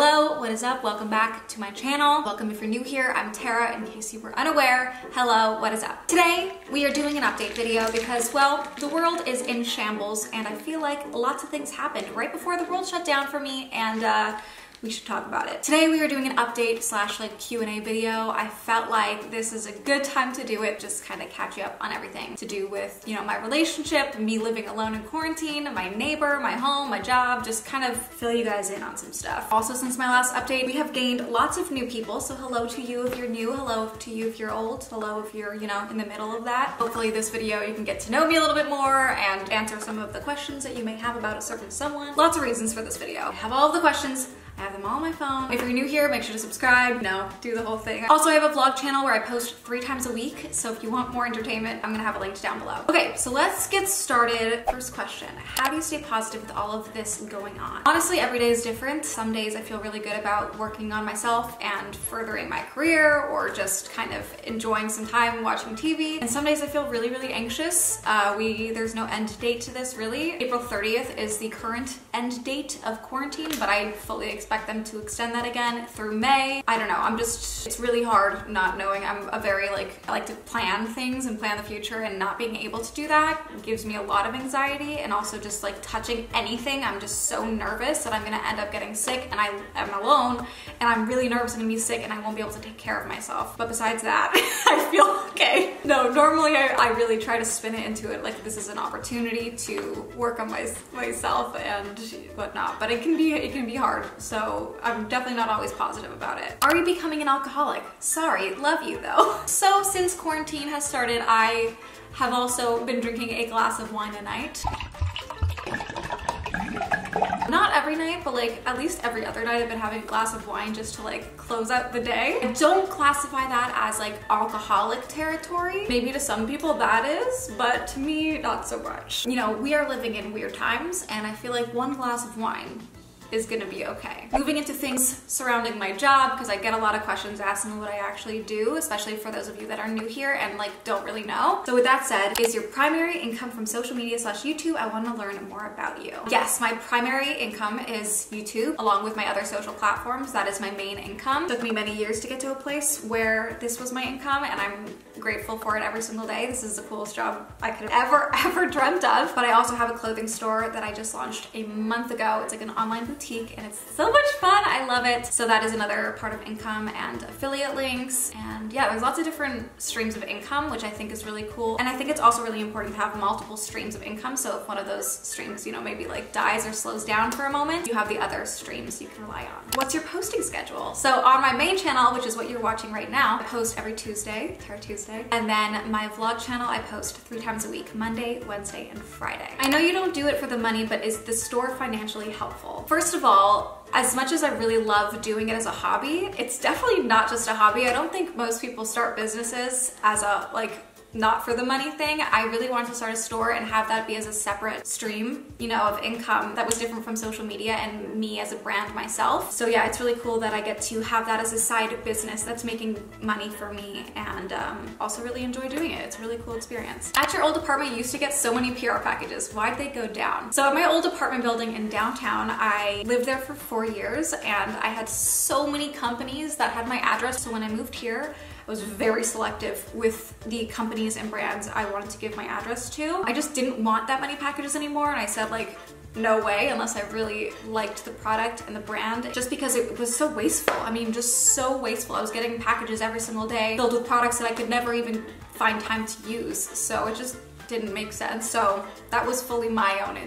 Hello, what is up? Welcome back to my channel. Welcome if you're new here. I'm Tara, in case you were unaware. Hello, what is up? Today, we are doing an update video because, well, the world is in shambles and I feel like lots of things happened right before the world shut down for me and uh, we should talk about it. Today we are doing an update slash like Q&A video. I felt like this is a good time to do it, just kind of catch you up on everything to do with, you know, my relationship, me living alone in quarantine, my neighbor, my home, my job, just kind of fill you guys in on some stuff. Also, since my last update, we have gained lots of new people, so hello to you if you're new, hello to you if you're old, hello if you're, you know, in the middle of that. Hopefully this video you can get to know me a little bit more and answer some of the questions that you may have about a certain someone. Lots of reasons for this video. I have all the questions I have them all on my phone. If you're new here, make sure to subscribe. No, do the whole thing. Also, I have a vlog channel where I post three times a week. So if you want more entertainment, I'm gonna have a link down below. Okay, so let's get started. First question, how do you stay positive with all of this going on? Honestly, every day is different. Some days I feel really good about working on myself and furthering my career or just kind of enjoying some time watching TV. And some days I feel really, really anxious. Uh, we There's no end date to this really. April 30th is the current end date of quarantine, but I fully expect expect them to extend that again through May. I don't know, I'm just, it's really hard not knowing. I'm a very like, I like to plan things and plan the future and not being able to do that gives me a lot of anxiety and also just like touching anything, I'm just so nervous that I'm gonna end up getting sick and I am alone and I'm really nervous I'm gonna be sick and I won't be able to take care of myself. But besides that, I feel okay. No, normally I, I really try to spin it into it like this is an opportunity to work on my, myself and whatnot, but it can be, it can be hard. So so I'm definitely not always positive about it. Are you becoming an alcoholic? Sorry, love you though. So since quarantine has started, I have also been drinking a glass of wine a night. Not every night, but like at least every other night I've been having a glass of wine just to like close out the day. I don't classify that as like alcoholic territory. Maybe to some people that is, but to me, not so much. You know, we are living in weird times and I feel like one glass of wine is gonna be okay. Moving into things surrounding my job, because I get a lot of questions asking what I actually do, especially for those of you that are new here and like don't really know. So with that said, is your primary income from social media slash YouTube? I wanna learn more about you. Yes, my primary income is YouTube, along with my other social platforms. That is my main income. It took me many years to get to a place where this was my income and I'm grateful for it every single day. This is the coolest job I could have ever, ever dreamt of. But I also have a clothing store that I just launched a month ago. It's like an online boutique and it's so much fun. I love it. So that is another part of income and affiliate links. And yeah, there's lots of different streams of income, which I think is really cool. And I think it's also really important to have multiple streams of income. So if one of those streams, you know, maybe like dies or slows down for a moment, you have the other streams you can rely on. What's your posting schedule? So on my main channel, which is what you're watching right now, I post every Tuesday, Tara Tuesday. And then my vlog channel, I post three times a week, Monday, Wednesday, and Friday. I know you don't do it for the money, but is the store financially helpful? First First of all, as much as I really love doing it as a hobby, it's definitely not just a hobby. I don't think most people start businesses as a like not for the money thing. I really wanted to start a store and have that be as a separate stream, you know, of income that was different from social media and me as a brand myself. So yeah, it's really cool that I get to have that as a side business that's making money for me and um, also really enjoy doing it. It's a really cool experience. At your old apartment, you used to get so many PR packages. Why'd they go down? So at my old apartment building in downtown, I lived there for four years and I had so many companies that had my address. So when I moved here, I was very selective with the companies and brands I wanted to give my address to. I just didn't want that many packages anymore and I said like, no way unless I really liked the product and the brand just because it was so wasteful. I mean, just so wasteful. I was getting packages every single day filled with products that I could never even find time to use. So it just didn't make sense. So that was fully my own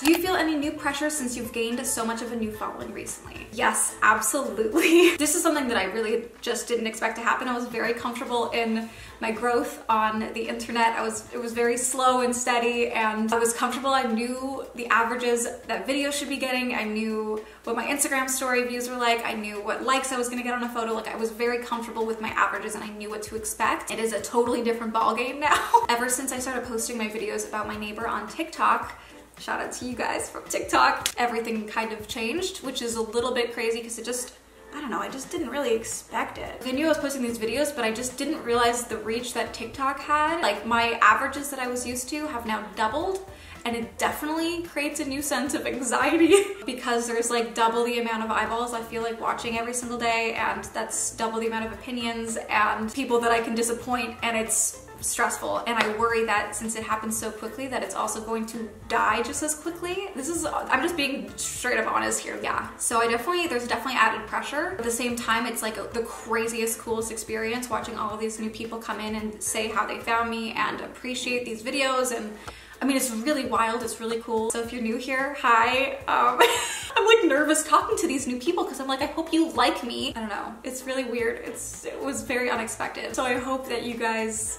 Do you feel any new pressure since you've gained so much of a new following recently? Yes, absolutely. this is something that I really just didn't expect to happen. I was very comfortable in my growth on the internet. I was, it was very slow and steady and I was comfortable. I knew the averages that videos should be getting. I knew what my Instagram story views were like. I knew what likes I was gonna get on a photo. Like I was very comfortable with my averages and I knew what to expect. It is a totally different ballgame now. Ever since I started posting my videos about my neighbor on TikTok, shout out to you guys from TikTok, everything kind of changed, which is a little bit crazy because it just I don't know, I just didn't really expect it. I knew I was posting these videos, but I just didn't realize the reach that TikTok had. Like my averages that I was used to have now doubled and it definitely creates a new sense of anxiety because there's like double the amount of eyeballs I feel like watching every single day and that's double the amount of opinions and people that I can disappoint and it's stressful and I worry that since it happens so quickly that it's also going to die just as quickly. This is, I'm just being straight up honest here. Yeah. So I definitely, there's definitely added pressure. At the same time, it's like the craziest, coolest experience watching all of these new people come in and say how they found me and appreciate these videos and I mean, it's really wild, it's really cool. So if you're new here, hi. Um, I'm like nervous talking to these new people because I'm like, I hope you like me. I don't know, it's really weird. It's It was very unexpected. So I hope that you guys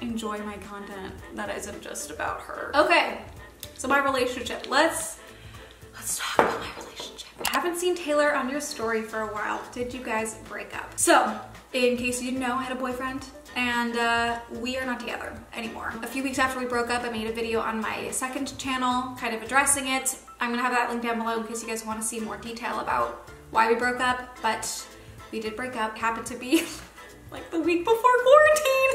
enjoy my content that isn't just about her. Okay, so my relationship. Let's let's talk about my relationship. I haven't seen Taylor on your story for a while. Did you guys break up? So, in case you didn't know, I had a boyfriend and uh, we are not together anymore. A few weeks after we broke up, I made a video on my second channel, kind of addressing it. I'm gonna have that link down below in case you guys wanna see more detail about why we broke up, but we did break up. It happened to be like the week before quarantine.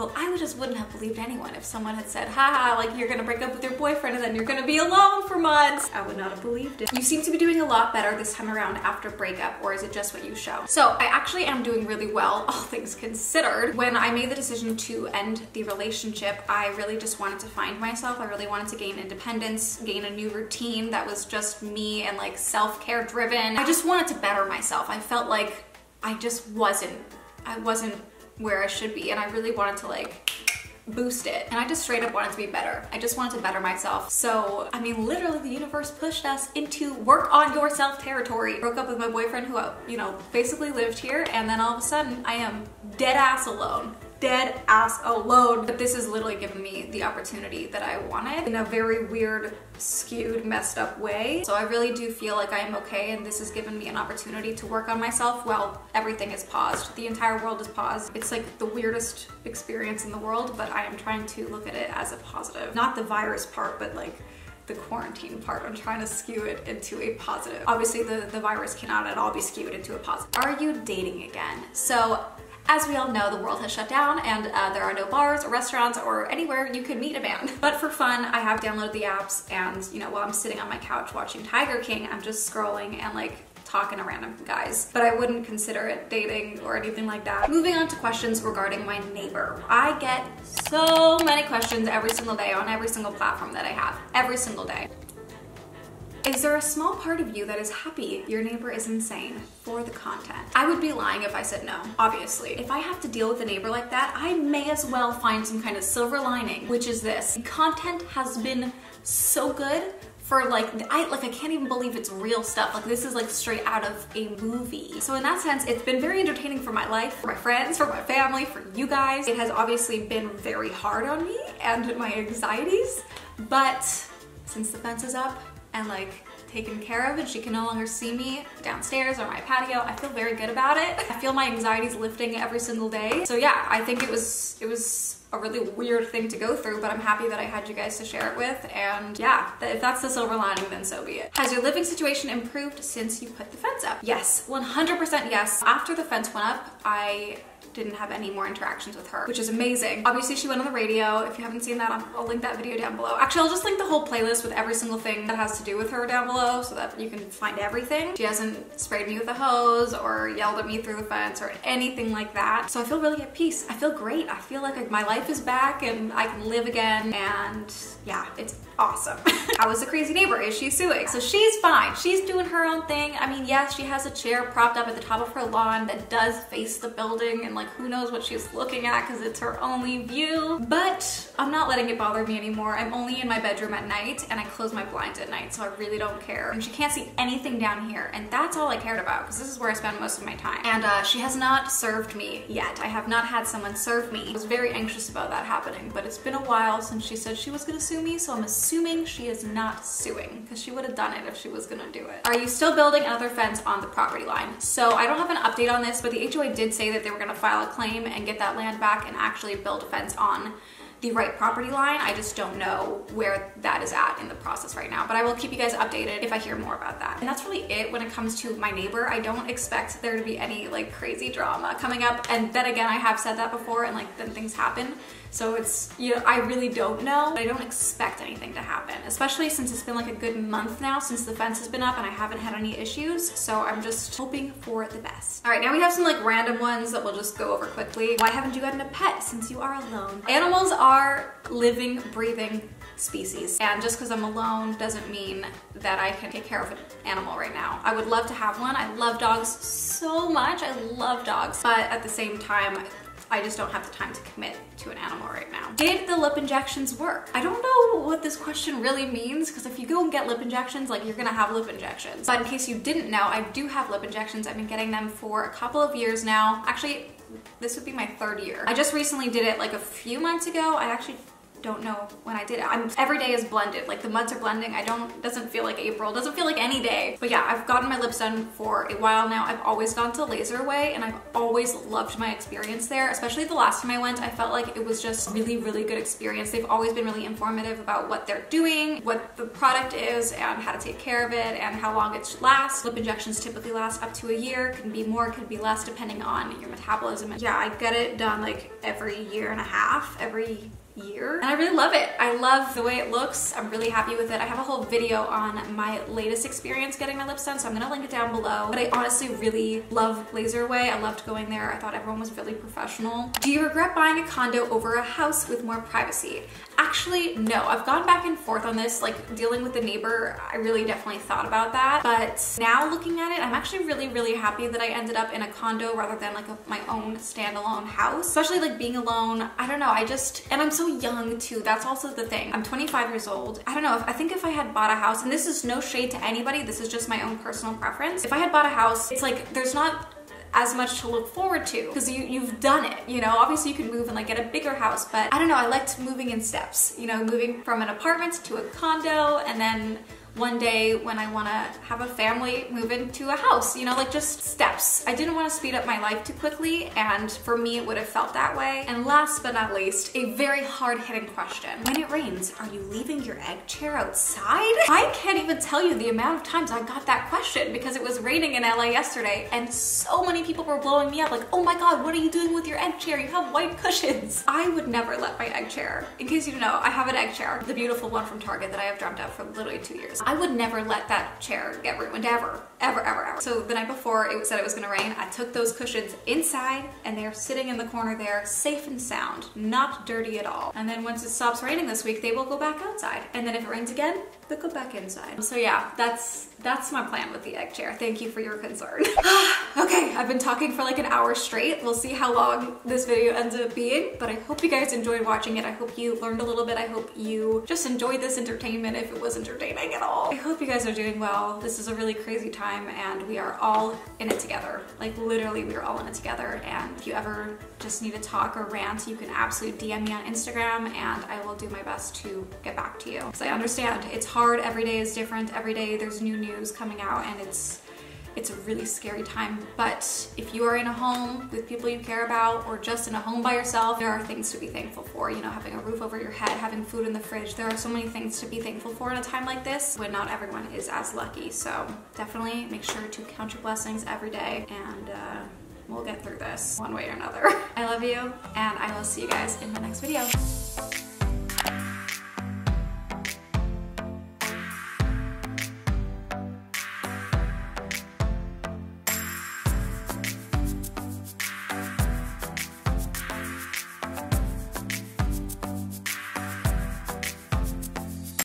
I wouldn't, I just wouldn't have believed anyone if someone had said, haha, like you're gonna break up with your boyfriend and then you're gonna be alone for months. I would not have believed it. You seem to be doing a lot better this time around after breakup, or is it just what you show? So I actually am doing really well, all things considered. When I made the decision to end the relationship, I really just wanted to find myself. I really wanted to gain independence, gain a new routine that was just me and like self-care driven. I just wanted to better myself. I felt like I just wasn't I wasn't where I should be and I really wanted to like boost it. And I just straight up wanted to be better. I just wanted to better myself. So, I mean, literally the universe pushed us into work on yourself territory. Broke up with my boyfriend who, uh, you know, basically lived here. And then all of a sudden I am dead ass alone dead ass alone. But this has literally given me the opportunity that I wanted in a very weird, skewed, messed up way. So I really do feel like I am okay and this has given me an opportunity to work on myself while everything is paused. The entire world is paused. It's like the weirdest experience in the world, but I am trying to look at it as a positive. Not the virus part, but like the quarantine part. I'm trying to skew it into a positive. Obviously the, the virus cannot at all be skewed into a positive. Are you dating again? So as we all know, the world has shut down and uh, there are no bars or restaurants or anywhere you could meet a band. But for fun, I have downloaded the apps and, you know, while I'm sitting on my couch watching Tiger King, I'm just scrolling and like talking to random guys, but I wouldn't consider it dating or anything like that. Moving on to questions regarding my neighbor. I get so many questions every single day on every single platform that I have, every single day. Is there a small part of you that is happy your neighbor is insane for the content? I would be lying if I said no, obviously. If I have to deal with a neighbor like that, I may as well find some kind of silver lining, which is this. Content has been so good for like I like I can't even believe it's real stuff. Like this is like straight out of a movie. So in that sense, it's been very entertaining for my life, for my friends, for my family, for you guys. It has obviously been very hard on me and my anxieties, but since the fence is up, and like taken care of and she can no longer see me downstairs or my patio. I feel very good about it. I feel my anxiety's lifting every single day. So yeah, I think it was, it was a really weird thing to go through, but I'm happy that I had you guys to share it with. And yeah, if that's the silver lining, then so be it. Has your living situation improved since you put the fence up? Yes, 100% yes. After the fence went up, I didn't have any more interactions with her, which is amazing. Obviously she went on the radio. If you haven't seen that, I'll link that video down below. Actually, I'll just link the whole playlist with every single thing that has to do with her down below so that you can find everything. She hasn't sprayed me with a hose or yelled at me through the fence or anything like that. So I feel really at peace. I feel great. I feel like my life is back and I can live again and yeah, it's awesome. I was a crazy neighbor. Is she suing? So she's fine. She's doing her own thing. I mean, yes, she has a chair propped up at the top of her lawn that does face the building and like who knows what she's looking at because it's her only view. But I'm not letting it bother me anymore. I'm only in my bedroom at night and I close my blinds at night so I really don't care. And she can't see anything down here and that's all I cared about because this is where I spend most of my time. And uh, she has not served me yet. I have not had someone serve me. I was very anxious about that happening but it's been a while since she said she was gonna sue me so I'm assuming she is not suing because she would have done it if she was gonna do it. Are you still building another fence on the property line? So I don't have an update on this but the HOA did say that they were gonna file a claim and get that land back and actually build a fence on the right property line. I just don't know where that is at in the process right now, but I will keep you guys updated if I hear more about that. And that's really it when it comes to my neighbor. I don't expect there to be any like crazy drama coming up. And then again, I have said that before and like then things happen. So it's, you know, I really don't know. I don't expect anything to happen, especially since it's been like a good month now since the fence has been up and I haven't had any issues. So I'm just hoping for the best. All right, now we have some like random ones that we'll just go over quickly. Why haven't you gotten a pet since you are alone? Animals are living, breathing species. And just because I'm alone doesn't mean that I can take care of an animal right now. I would love to have one. I love dogs so much. I love dogs. But at the same time, I just don't have the time to commit to an animal right now. Did the lip injections work? I don't know what this question really means because if you go and get lip injections, like you're gonna have lip injections. But in case you didn't know, I do have lip injections. I've been getting them for a couple of years now. Actually, this would be my third year. I just recently did it like a few months ago. I actually don't know when I did it. I'm every day is blended. Like the months are blending. I don't doesn't feel like April. Doesn't feel like any day. But yeah, I've gotten my lips done for a while now. I've always gone to LaserAway and I've always loved my experience there. Especially the last time I went, I felt like it was just really, really good experience. They've always been really informative about what they're doing, what the product is, and how to take care of it, and how long it should last. Lip injections typically last up to a year. Can be more, can be less, depending on your metabolism. Yeah, I get it done like every year and a half, every year. And I really love it. I love the way it looks. I'm really happy with it. I have a whole video on my latest experience getting my lips done, so I'm gonna link it down below. But I honestly really love Laser LaserAway. I loved going there. I thought everyone was really professional. Do you regret buying a condo over a house with more privacy? Actually, no. I've gone back and forth on this, like dealing with the neighbor, I really definitely thought about that. But now looking at it, I'm actually really, really happy that I ended up in a condo rather than like a, my own standalone house. Especially like being alone. I don't know, I just, and I'm so young too. That's also the thing. I'm 25 years old. I don't know, if, I think if I had bought a house, and this is no shade to anybody, this is just my own personal preference. If I had bought a house, it's like, there's not as much to look forward to because you, you've done it, you know? Obviously you can move and like get a bigger house, but I don't know, I liked moving in steps, you know, moving from an apartment to a condo and then one day when I want to have a family move into a house, you know, like just steps. I didn't want to speed up my life too quickly and for me it would have felt that way. And last but not least, a very hard hitting question. When it rains, are you leaving your egg chair outside? I can't even tell you the amount of times I got that question because it was raining in LA yesterday and so many people were blowing me up like, oh my god, what are you doing with your egg chair? You have white cushions. I would never let my egg chair, in case you don't know, I have an egg chair, the beautiful one from Target that I have dreamt of for literally two years. I would never let that chair get ruined ever, ever, ever, ever. So the night before it said it was gonna rain, I took those cushions inside and they're sitting in the corner there, safe and sound, not dirty at all. And then once it stops raining this week, they will go back outside. And then if it rains again, they'll go back inside. So yeah, that's that's my plan with the egg chair. Thank you for your concern. okay, I've been talking for like an hour straight. We'll see how long this video ends up being, but I hope you guys enjoyed watching it. I hope you learned a little bit. I hope you just enjoyed this entertainment if it was entertaining at I hope you guys are doing well. This is a really crazy time and we are all in it together. Like literally we are all in it together and if you ever just need to talk or rant, you can absolutely DM me on Instagram and I will do my best to get back to you. Because I understand it's hard, every day is different, every day there's new news coming out and it's it's a really scary time. But if you are in a home with people you care about or just in a home by yourself, there are things to be thankful for. You know, having a roof over your head, having food in the fridge. There are so many things to be thankful for in a time like this when not everyone is as lucky. So definitely make sure to count your blessings every day and uh, we'll get through this one way or another. I love you and I will see you guys in the next video.